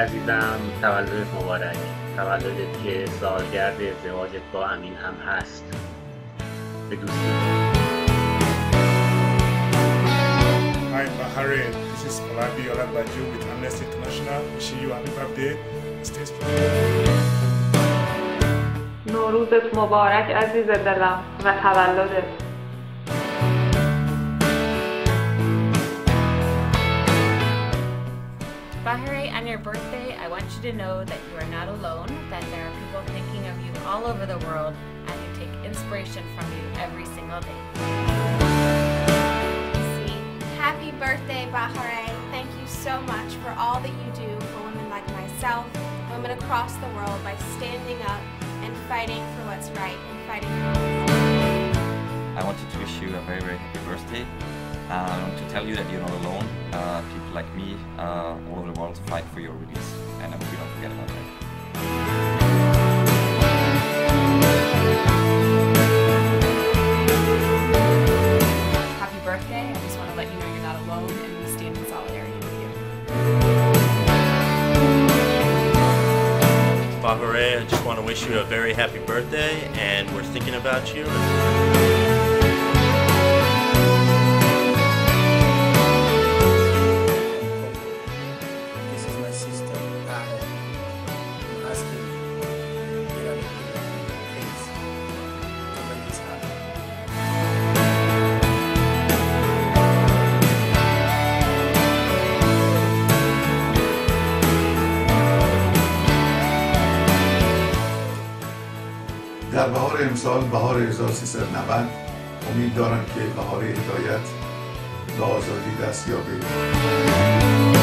تولدت مبارک تولدت که سالگرد ازدواجت با امین هم هست به دوستی Hi Bahrain, this is Olabi Olabaju with Amnesty International. Wishing you a happy birthday. Stay strong. نوروزت مبارک عزیز دلم و تولدت Bahareh, on your birthday, I want you to know that you are not alone, that there are people thinking of you all over the world and who take inspiration from you every single day. Happy birthday, Bahareh. Thank you so much for all that you do for women like myself, women across the world, by standing up and fighting for what's right and fighting for what's I wanted to wish you a very, very happy birthday. Um, to tell you that you're not alone. Uh, people like me uh, all over the world fight for your release, and I hope you don't forget about that. Happy birthday. I just want to let you know you're not alone and we stand in solidarity with you. Bahareh, I just want to wish you a very happy birthday, and we're thinking about you. در بهار امسال بهار 1390 امید دارم که بهار هدایت به آزادی دست یابیم